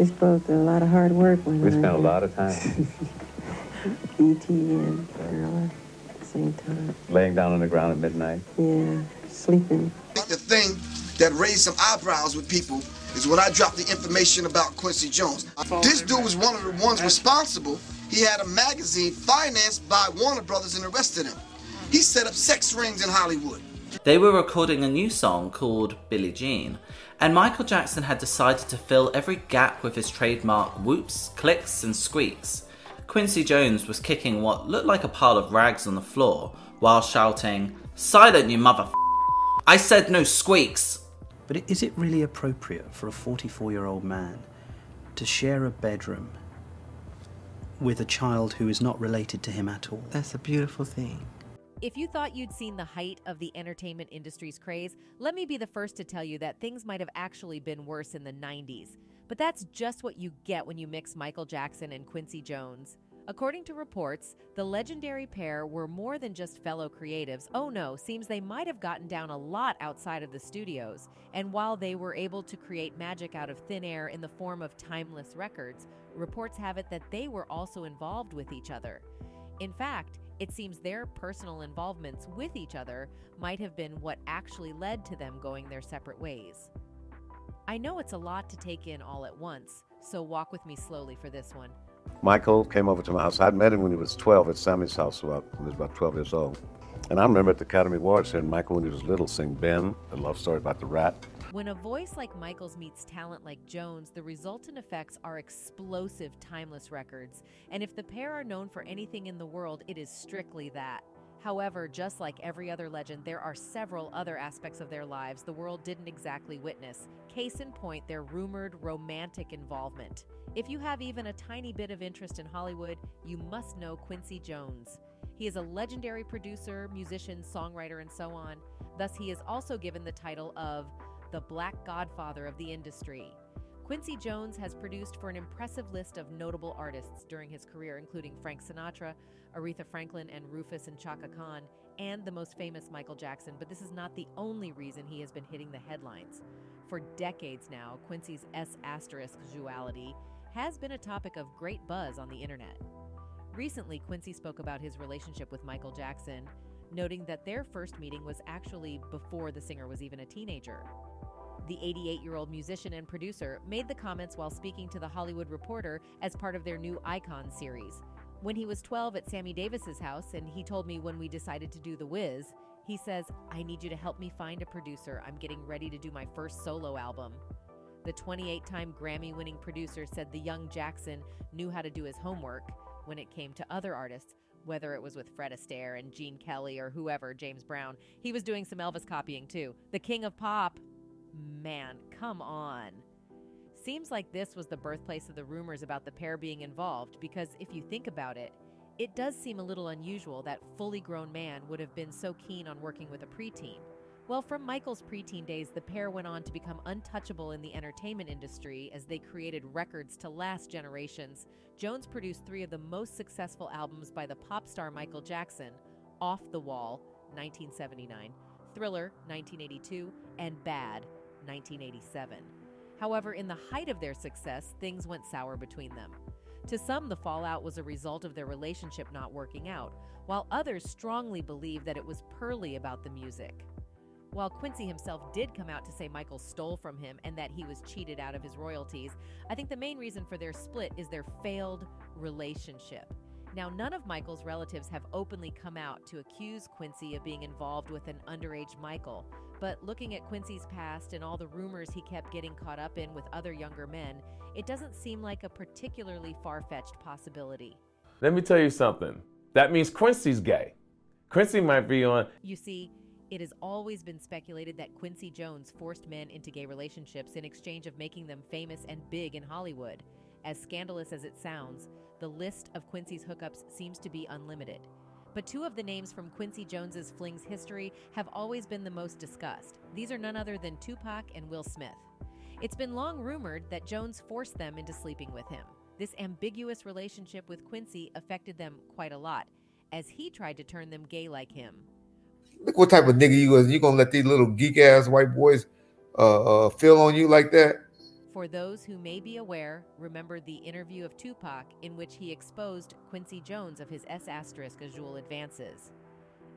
It's both a lot of hard work. When we spent a lot of time. E.T. and Carla at the same time. Laying down on the ground at midnight. Yeah, sleeping. I think the thing that raised some eyebrows with people is when I dropped the information about Quincy Jones. This dude was one of the ones responsible. He had a magazine financed by Warner Brothers and arrested him. He set up sex rings in Hollywood. They were recording a new song called Billie Jean, and Michael Jackson had decided to fill every gap with his trademark whoops, clicks, and squeaks. Quincy Jones was kicking what looked like a pile of rags on the floor while shouting, Silent, you mother. I said no squeaks! But is it really appropriate for a 44 year old man to share a bedroom with a child who is not related to him at all? That's a beautiful thing. If you thought you'd seen the height of the entertainment industry's craze, let me be the first to tell you that things might have actually been worse in the 90s. But that's just what you get when you mix Michael Jackson and Quincy Jones. According to reports, the legendary pair were more than just fellow creatives. Oh no, seems they might have gotten down a lot outside of the studios. And while they were able to create magic out of thin air in the form of timeless records, reports have it that they were also involved with each other. In fact, it seems their personal involvements with each other might have been what actually led to them going their separate ways. I know it's a lot to take in all at once, so walk with me slowly for this one. Michael came over to my house. I'd met him when he was 12 at Sammy's house, when he was about 12 years old. And I remember at the Academy Awards hearing Michael when he was little sing Ben, the love story about the rat. When a voice like Michael's meets talent like Jones, the resultant effects are explosive, timeless records. And if the pair are known for anything in the world, it is strictly that. However, just like every other legend, there are several other aspects of their lives the world didn't exactly witness. Case in point, their rumored romantic involvement. If you have even a tiny bit of interest in Hollywood, you must know Quincy Jones. He is a legendary producer, musician, songwriter, and so on. Thus, he is also given the title of the Black Godfather of the industry. Quincy Jones has produced for an impressive list of notable artists during his career, including Frank Sinatra, Aretha Franklin, and Rufus and Chaka Khan, and the most famous Michael Jackson. But this is not the only reason he has been hitting the headlines. For decades now, Quincy's S asterisk duality has been a topic of great buzz on the internet. Recently, Quincy spoke about his relationship with Michael Jackson, noting that their first meeting was actually before the singer was even a teenager. The 88 year old musician and producer made the comments while speaking to The Hollywood Reporter as part of their new Icon series. When he was 12 at Sammy Davis's house, and he told me when we decided to do The Wiz, he says, I need you to help me find a producer. I'm getting ready to do my first solo album. The 28 time Grammy winning producer said the young Jackson knew how to do his homework when it came to other artists, whether it was with Fred Astaire and Gene Kelly or whoever, James Brown. He was doing some Elvis copying too. The king of pop Man, come on. Seems like this was the birthplace of the rumors about the pair being involved because if you think about it, it does seem a little unusual that fully grown man would have been so keen on working with a preteen. Well, from Michael's preteen days, the pair went on to become untouchable in the entertainment industry as they created records to last generations. Jones produced three of the most successful albums by the pop star Michael Jackson Off the Wall, 1979, Thriller, 1982, and Bad, 1987. However, in the height of their success, things went sour between them. To some, the fallout was a result of their relationship not working out, while others strongly believe that it was purely about the music. While Quincy himself did come out to say Michael stole from him and that he was cheated out of his royalties, I think the main reason for their split is their failed relationship. Now, none of Michael's relatives have openly come out to accuse Quincy of being involved with an underage Michael. But looking at Quincy's past and all the rumors he kept getting caught up in with other younger men, it doesn't seem like a particularly far fetched possibility. Let me tell you something. That means Quincy's gay. Quincy might be on. You see, it has always been speculated that Quincy Jones forced men into gay relationships in exchange of making them famous and big in Hollywood. As scandalous as it sounds, the list of Quincy's hookups seems to be unlimited. But two of the names from Quincy Jones's fling's history have always been the most discussed. These are none other than Tupac and Will Smith. It's been long rumored that Jones forced them into sleeping with him. This ambiguous relationship with Quincy affected them quite a lot, as he tried to turn them gay like him. Look what type of nigga you is. You gonna let these little geek ass white boys uh, uh, feel on you like that? For those who may be aware, remember the interview of Tupac in which he exposed Quincy Jones of his S asterisk Azul advances.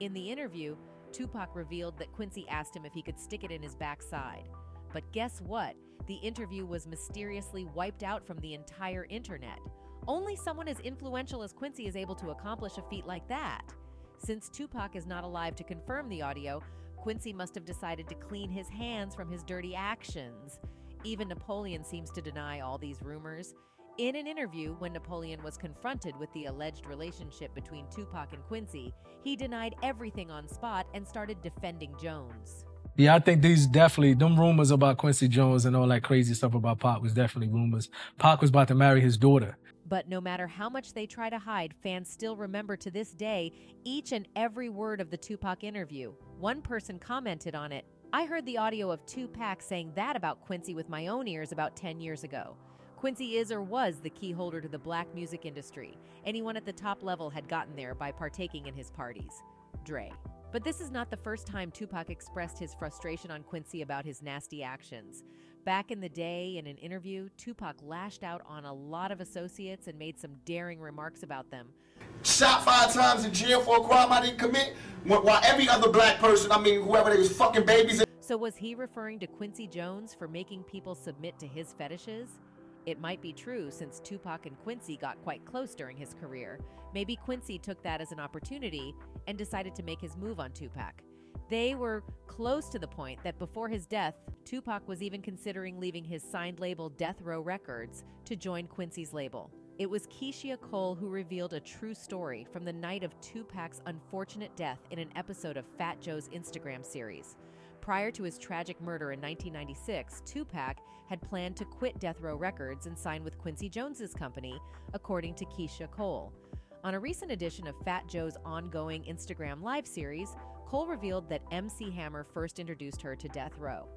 In the interview, Tupac revealed that Quincy asked him if he could stick it in his backside. But guess what? The interview was mysteriously wiped out from the entire internet. Only someone as influential as Quincy is able to accomplish a feat like that. Since Tupac is not alive to confirm the audio, Quincy must have decided to clean his hands from his dirty actions. Even Napoleon seems to deny all these rumors. In an interview, when Napoleon was confronted with the alleged relationship between Tupac and Quincy, he denied everything on spot and started defending Jones. Yeah, I think these definitely them rumors about Quincy Jones and all that crazy stuff about Pac was definitely rumors. Pac was about to marry his daughter. But no matter how much they try to hide, fans still remember to this day each and every word of the Tupac interview. One person commented on it I heard the audio of Tupac saying that about Quincy with my own ears about 10 years ago. Quincy is or was the key holder to the black music industry. Anyone at the top level had gotten there by partaking in his parties. Dre. But this is not the first time Tupac expressed his frustration on Quincy about his nasty actions. Back in the day, in an interview, Tupac lashed out on a lot of associates and made some daring remarks about them. Shot five times in jail for a crime I didn't commit, while every other black person, I mean, whoever they was fucking babies. So was he referring to Quincy Jones for making people submit to his fetishes? It might be true since Tupac and Quincy got quite close during his career. Maybe Quincy took that as an opportunity and decided to make his move on Tupac. They were close to the point that before his death, Tupac was even considering leaving his signed label Death Row Records to join Quincy's label. It was Keyshia Cole who revealed a true story from the night of Tupac's unfortunate death in an episode of Fat Joe's Instagram series. Prior to his tragic murder in 1996, Tupac had planned to quit Death Row Records and sign with Quincy Jones's company, according to Keyshia Cole. On a recent edition of Fat Joe's ongoing Instagram Live series, Cole revealed that MC Hammer first introduced her to Death Row.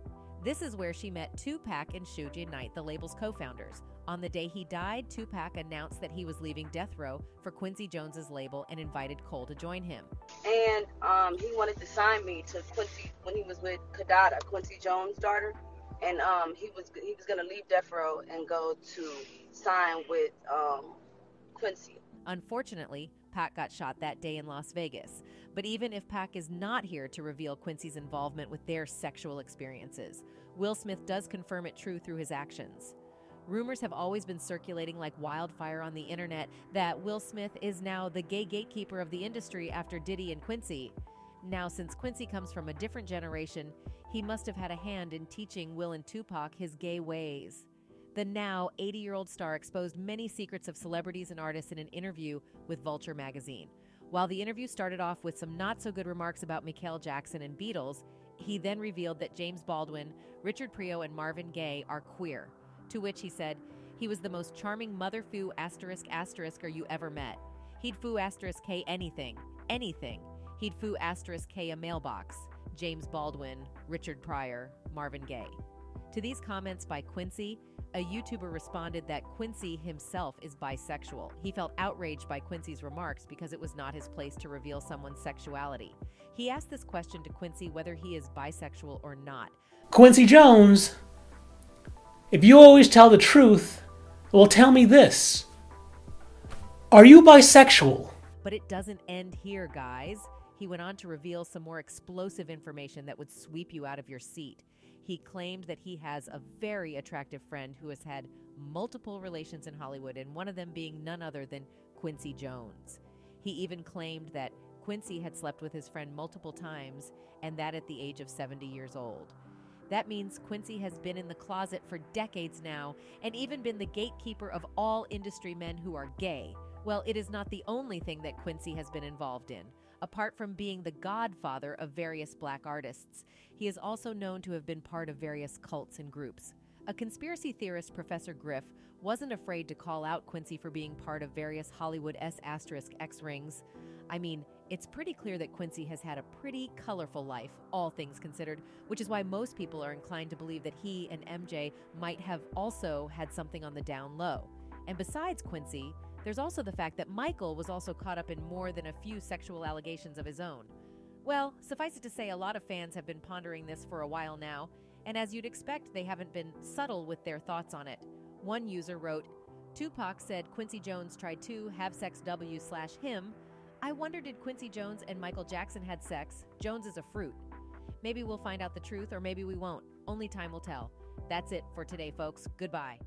This is where she met Tupac and Suge Knight, the label's co founders. On the day he died, Tupac announced that he was leaving Death Row for Quincy Jones's label and invited Cole to join him. And um, he wanted to sign me to Quincy when he was with Kidada, Quincy Jones' daughter. And um, he was he was gonna leave Death Row and go to sign with um, Quincy. Unfortunately, Pac got shot that day in Las Vegas. But even if Pac is not here to reveal Quincy's involvement with their sexual experiences, Will Smith does confirm it true through his actions. Rumors have always been circulating like wildfire on the internet that Will Smith is now the gay gatekeeper of the industry after Diddy and Quincy. Now, since Quincy comes from a different generation, he must have had a hand in teaching Will and Tupac his gay ways. The now 80 year old star exposed many secrets of celebrities and artists in an interview with Vulture magazine. While the interview started off with some not so good remarks about Michael Jackson and Beatles, he then revealed that James Baldwin, Richard Pryor, and Marvin Gaye are queer. To which he said, he was the most charming mother foo asterisk asterisker you ever met. He'd foo asterisk K anything, anything. He'd foo asterisk K a mailbox. James Baldwin, Richard Pryor, Marvin Gaye. To these comments by Quincy, a YouTuber responded that Quincy himself is bisexual. He felt outraged by Quincy's remarks because it was not his place to reveal someone's sexuality. He asked this question to Quincy whether he is bisexual or not. Quincy Jones, if you always tell the truth, well, tell me this. Are you bisexual? But it doesn't end here, guys. He went on to reveal some more explosive information that would sweep you out of your seat. He claimed that he has a very attractive friend who has had multiple relations in Hollywood, and one of them being none other than Quincy Jones. He even claimed that Quincy had slept with his friend multiple times, and that at the age of 70 years old. That means Quincy has been in the closet for decades now, and even been the gatekeeper of all industry men who are gay. Well, it is not the only thing that Quincy has been involved in. Apart from being the godfather of various black artists, he is also known to have been part of various cults and groups. A conspiracy theorist, Professor Griff, wasn't afraid to call out Quincy for being part of various Hollywood S asterisk X rings. I mean, it's pretty clear that Quincy has had a pretty colorful life, all things considered, which is why most people are inclined to believe that he and MJ might have also had something on the down low. And besides Quincy, there's also the fact that Michael was also caught up in more than a few sexual allegations of his own. Well, suffice it to say, a lot of fans have been pondering this for a while now, And as you'd expect, they haven't been subtle with their thoughts on it. One user wrote, Tupac said Quincy Jones tried to have sex W slash him. I wonder did Quincy Jones and Michael Jackson had sex? Jones is a fruit. Maybe we'll find out the truth or maybe we won't. Only time will tell. That's it for today, folks. Goodbye.